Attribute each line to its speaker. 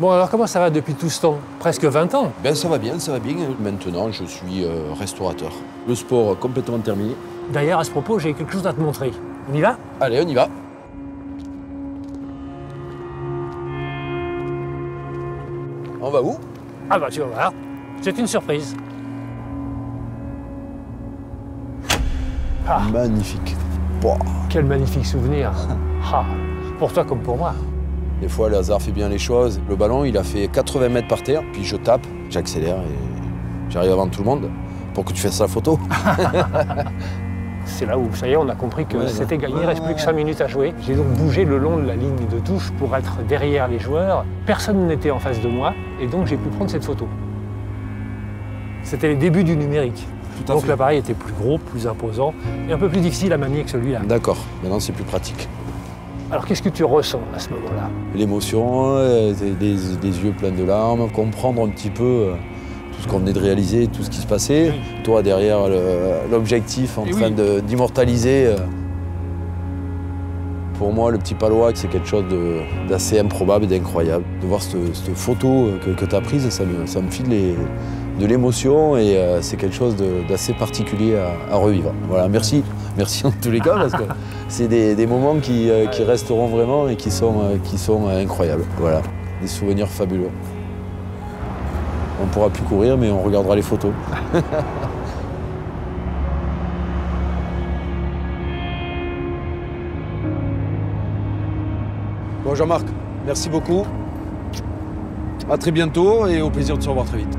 Speaker 1: Bon, alors comment ça va depuis tout ce temps? Presque 20 ans
Speaker 2: Ben ça va bien, ça va bien. Maintenant, je suis euh, restaurateur. Le sport complètement terminé.
Speaker 1: D'ailleurs, à ce propos, j'ai quelque chose à te montrer. On y va?
Speaker 2: Allez, on y va. On va où?
Speaker 1: Ah bah tu vas voir. C'est une surprise. Ah,
Speaker 2: Magnifique.
Speaker 1: Quel magnifique souvenir. Ah, pour toi comme pour moi.
Speaker 2: Des fois, le hasard fait bien les choses. Le ballon, il a fait 80 mètres par terre, puis je tape, j'accélère et j'arrive avant tout le monde pour que tu fasses la photo.
Speaker 1: C'est là où, ça y est, on a compris que
Speaker 2: Ouais,
Speaker 1: c'était gagné, il reste plus que 5 minutes à jouer. J'ai donc bougé le long de la ligne de touche pour être derrière les joueurs. Personne n'était en face de moi et donc j'ai pu prendre cette photo. C'était les débuts du numérique.
Speaker 2: Tout à
Speaker 1: donc l'appareil était plus gros, plus imposant et un peu plus difficile à manier que celui-là.
Speaker 2: D'accord, maintenant c'est plus pratique.
Speaker 1: Alors qu'est-ce que tu ressens à ce moment-là?
Speaker 2: L'émotion, euh, des, yeux pleins de larmes, comprendre un petit peu euh, tout ce qu'on venait de réaliser, tout ce qui se passait. Toi derrière l'objectif en
Speaker 1: Et
Speaker 2: train
Speaker 1: oui.
Speaker 2: d'immortaliser. euh. Pour moi, le petit palois, c'est quelque chose d'assez improbable et d'incroyable. De voir cette, cette photo que, tu as prise, ça me, ça me file les- de l'émotion et euh, c'est quelque chose d'assez particulier à, à revivre. Voilà, merci. Merci en tous les cas parce que c'est des, des moments qui, euh, qui resteront vraiment et qui sont, euh, qui sont euh, incroyables. Voilà, des souvenirs fabuleux. On ne pourra plus courir, mais on regardera les photos. Bon Jean-Marc, merci beaucoup. À très bientôt et au plaisir de se revoir très vite.